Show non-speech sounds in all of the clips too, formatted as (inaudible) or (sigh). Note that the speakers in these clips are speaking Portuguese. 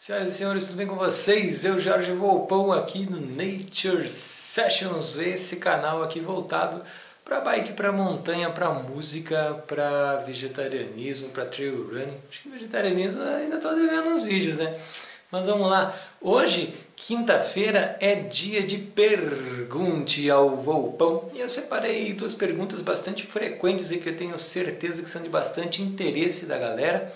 Senhoras e senhores, tudo bem com vocês? Eu, Jorge Volpão, aqui no Nature Sessions, esse canal aqui voltado para bike, para montanha, para música, para vegetarianismo, para trail running. Acho que vegetarianismo ainda estou devendo uns vídeos, né? Mas vamos lá. Hoje, quinta-feira, é dia de Pergunte ao Volpão. E eu separei duas perguntas bastante frequentes e que eu tenho certeza que são de bastante interesse da galera.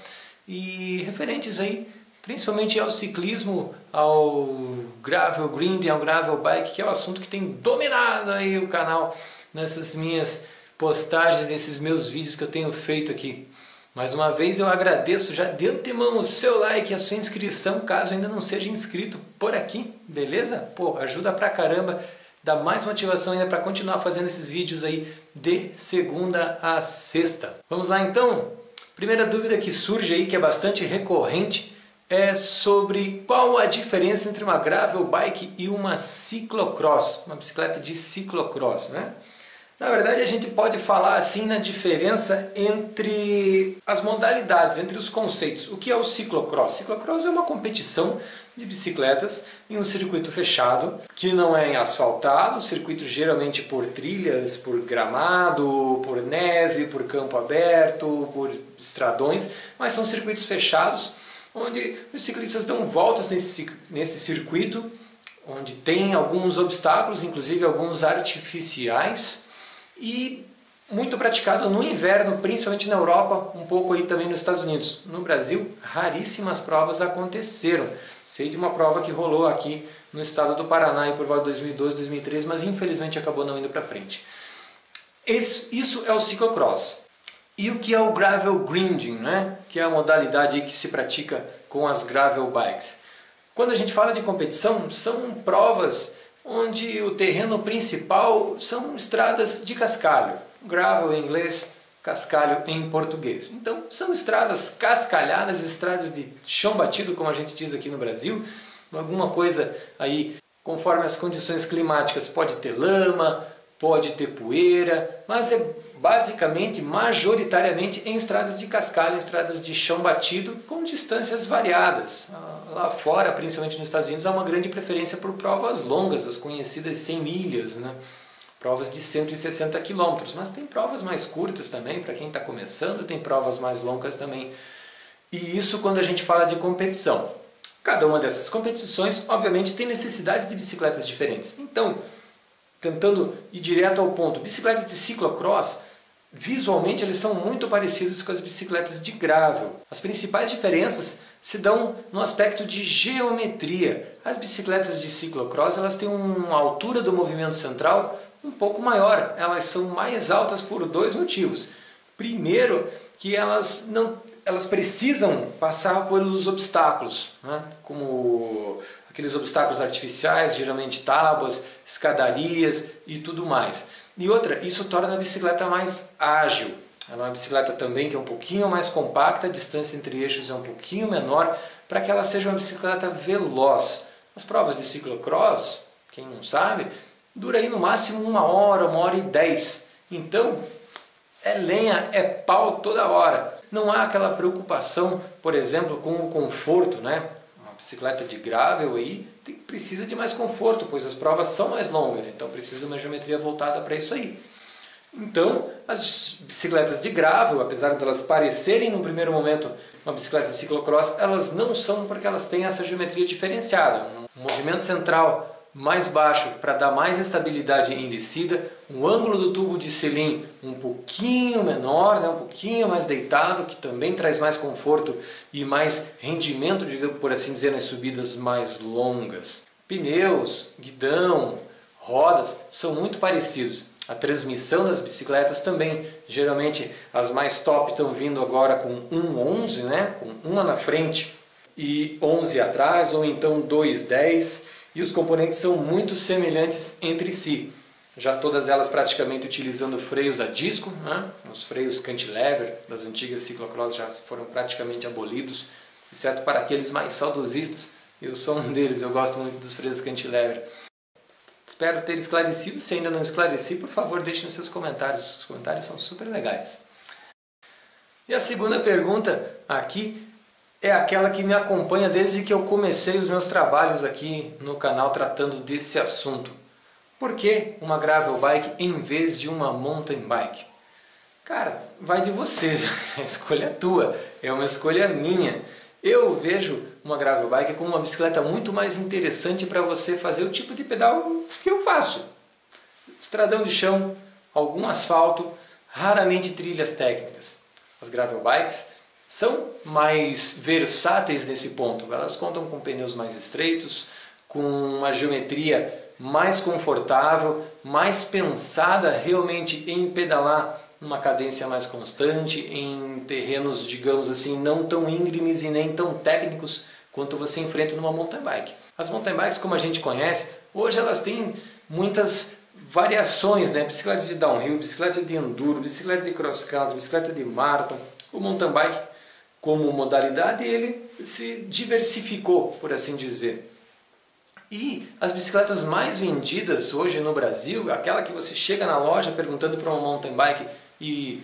E referentes aí principalmente ao ciclismo, ao gravel grinding, ao gravel bike, que é o assunto que tem dominado aí o canal nessas minhas postagens, nesses meus vídeos que eu tenho feito aqui. Mais uma vez eu agradeço já de antemão o seu like e a sua inscrição, caso ainda não seja inscrito por aqui, beleza? Pô, ajuda pra caramba, dá mais motivação ainda para continuar fazendo esses vídeos aí de segunda a sexta. Vamos lá então? Primeira dúvida que surge aí, que é bastante recorrente, é sobre qual a diferença entre uma gravel bike e uma ciclocross, uma bicicleta de ciclocross, né? Na verdade, a gente pode falar assim na diferença entre as modalidades, entre os conceitos. O que é o ciclocross? Ciclocross é uma competição de bicicletas em um circuito fechado, que não é asfaltado, circuito geralmente por trilhas, por gramado, por neve, por campo aberto, por estradões, mas são circuitos fechados onde os ciclistas dão voltas nesse, nesse circuito, onde tem alguns obstáculos, inclusive alguns artificiais, e muito praticado no inverno, principalmente na Europa, um pouco aí também nos Estados Unidos. No Brasil, raríssimas provas aconteceram. Sei de uma prova que rolou aqui no estado do Paraná por volta de 2012, 2013, mas infelizmente acabou não indo para frente. Isso é o ciclocross. E o que é o gravel grinding, né? que é a modalidade que se pratica com as gravel bikes? Quando a gente fala de competição, são provas onde o terreno principal são estradas de cascalho, gravel em inglês, cascalho em português. Então são estradas cascalhadas, estradas de chão batido, como a gente diz aqui no Brasil, alguma coisa aí conforme as condições climáticas pode ter lama, pode ter poeira, mas é basicamente, majoritariamente em estradas de cascalho, em estradas de chão batido, com distâncias variadas. Ah, lá fora, principalmente nos Estados Unidos, há uma grande preferência por provas longas, as conhecidas 100 milhas, né? provas de 160 quilômetros, mas tem provas mais curtas também, para quem está começando, tem provas mais longas também. E isso quando a gente fala de competição. Cada uma dessas competições, obviamente, tem necessidades de bicicletas diferentes. Então, tentando ir direto ao ponto, bicicletas de ciclocross Visualmente eles são muito parecidos com as bicicletas de gravel. As principais diferenças se dão no aspecto de geometria. As bicicletas de ciclocross elas têm uma altura do movimento central um pouco maior. Elas são mais altas por dois motivos. Primeiro, que elas não elas precisam passar pelos obstáculos, né? como aqueles obstáculos artificiais, geralmente tábuas, escadarias e tudo mais. E outra, isso torna a bicicleta mais ágil. É uma bicicleta também que é um pouquinho mais compacta, a distância entre eixos é um pouquinho menor, para que ela seja uma bicicleta veloz. As provas de ciclocross, quem não sabe, dura aí no máximo uma hora, uma hora e dez. Então, é lenha, é pau toda hora. Não há aquela preocupação, por exemplo, com o conforto, né? Bicicleta de gravel aí tem, precisa de mais conforto, pois as provas são mais longas, então precisa uma geometria voltada para isso aí. Então, as bicicletas de gravel, apesar de elas parecerem no primeiro momento uma bicicleta de ciclocross, elas não são porque elas têm essa geometria diferenciada. Um movimento central mais baixo para dar mais estabilidade em descida, um ângulo do tubo de selim um pouquinho menor, né, um pouquinho mais deitado, que também traz mais conforto e mais rendimento, digamos por assim dizer, nas subidas mais longas. Pneus, guidão, rodas são muito parecidos. A transmissão das bicicletas também, geralmente as mais top estão vindo agora com 1.11, né, com uma na frente e 11 atrás, ou então 2.10 e os componentes são muito semelhantes entre si. Já todas elas praticamente utilizando freios a disco, né? os freios cantilever das antigas ciclocross já foram praticamente abolidos, exceto para aqueles mais saudosistas. Eu sou um deles, eu gosto muito dos freios cantilever. Espero ter esclarecido. Se ainda não esclareci, por favor, deixe nos seus comentários. Os comentários são super legais. E a segunda pergunta aqui é aquela que me acompanha desde que eu comecei os meus trabalhos aqui no canal tratando desse assunto. Por que uma gravel bike em vez de uma mountain bike? Cara, vai de você, (laughs) a escolha é tua, é uma escolha minha. Eu vejo uma gravel bike como uma bicicleta muito mais interessante para você fazer o tipo de pedal que eu faço. Estradão de chão, algum asfalto, raramente trilhas técnicas. As gravel bikes são mais versáteis nesse ponto. Elas contam com pneus mais estreitos, com uma geometria mais confortável, mais pensada realmente em pedalar numa cadência mais constante, em terrenos, digamos assim, não tão íngremes e nem tão técnicos quanto você enfrenta numa mountain bike. As mountain bikes, como a gente conhece, hoje elas têm muitas variações, né? bicicleta de downhill, bicicleta de enduro, bicicleta de cross country, bicicleta de marathon. O mountain bike, como modalidade, ele se diversificou, por assim dizer. E as bicicletas mais vendidas hoje no Brasil, aquela que você chega na loja perguntando para uma mountain bike e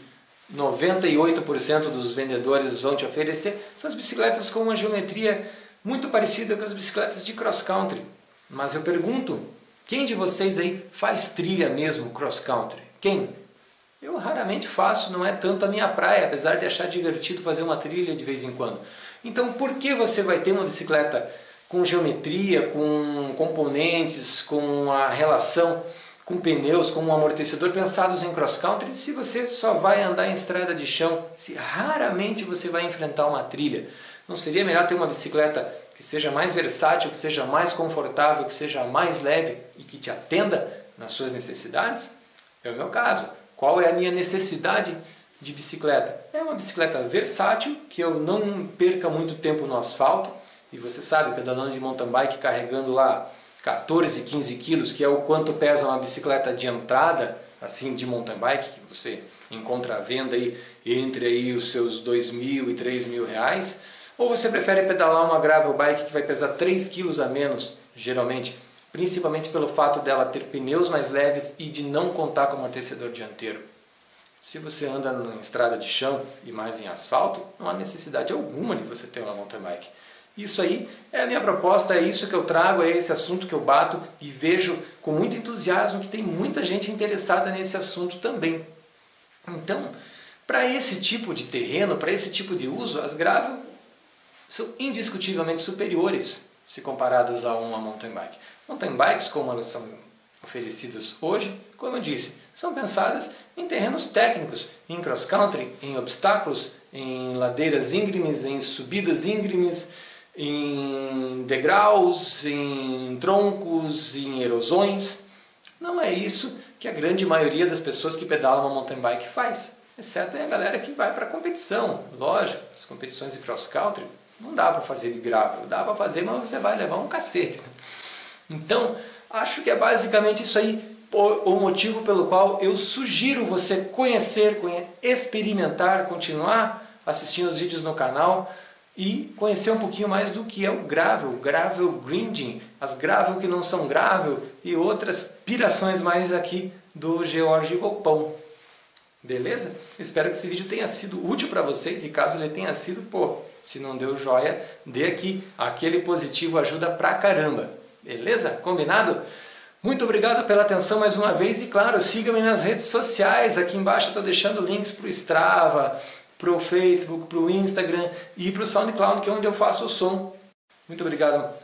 98% dos vendedores vão te oferecer, são as bicicletas com uma geometria muito parecida com as bicicletas de cross country. Mas eu pergunto, quem de vocês aí faz trilha mesmo cross country? Quem? Eu raramente faço, não é tanto a minha praia, apesar de achar divertido fazer uma trilha de vez em quando. Então por que você vai ter uma bicicleta com geometria, com componentes, com a relação com pneus, com um amortecedor pensados em cross country, se você só vai andar em estrada de chão, se raramente você vai enfrentar uma trilha? Não seria melhor ter uma bicicleta que seja mais versátil, que seja mais confortável, que seja mais leve e que te atenda nas suas necessidades? É o meu caso. Qual é a minha necessidade de bicicleta? É uma bicicleta versátil, que eu não perca muito tempo no asfalto. E você sabe, pedalando de mountain bike, carregando lá 14, 15 quilos, que é o quanto pesa uma bicicleta de entrada, assim, de mountain bike, que você encontra à venda aí entre aí os seus 2 mil e 3 mil reais. Ou você prefere pedalar uma gravel bike que vai pesar 3 kg a menos, geralmente, principalmente pelo fato dela ter pneus mais leves e de não contar com amortecedor dianteiro. Se você anda em estrada de chão e mais em asfalto, não há necessidade alguma de você ter uma mountain bike. Isso aí é a minha proposta, é isso que eu trago, é esse assunto que eu bato e vejo com muito entusiasmo que tem muita gente interessada nesse assunto também. Então, para esse tipo de terreno, para esse tipo de uso, as gravel são indiscutivelmente superiores se comparadas a uma mountain bike. Mountain bikes, como elas são oferecidas hoje, como eu disse, são pensadas em terrenos técnicos, em cross country, em obstáculos, em ladeiras íngremes, em subidas íngremes, em degraus, em troncos, em erosões. Não é isso que a grande maioria das pessoas que pedalam uma mountain bike faz, exceto a galera que vai para competição. Lógico, as competições de cross country não dá para fazer de gravel, dá para fazer, mas você vai levar um cacete. Então, acho que é basicamente isso aí o motivo pelo qual eu sugiro você conhecer, experimentar, continuar assistindo os vídeos no canal e conhecer um pouquinho mais do que é o gravel, gravel grinding, as gravel que não são gravel e outras pirações mais aqui do George Volpão. Beleza? Espero que esse vídeo tenha sido útil para vocês e caso ele tenha sido, pô, se não deu joia, dê aqui. Aquele positivo ajuda pra caramba. Beleza? Combinado? Muito obrigado pela atenção mais uma vez e claro, siga-me nas redes sociais. Aqui embaixo eu estou deixando links para o Strava, para o Facebook, para o Instagram e para o SoundCloud, que é onde eu faço o som. Muito obrigado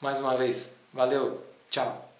mais uma vez. Valeu, tchau.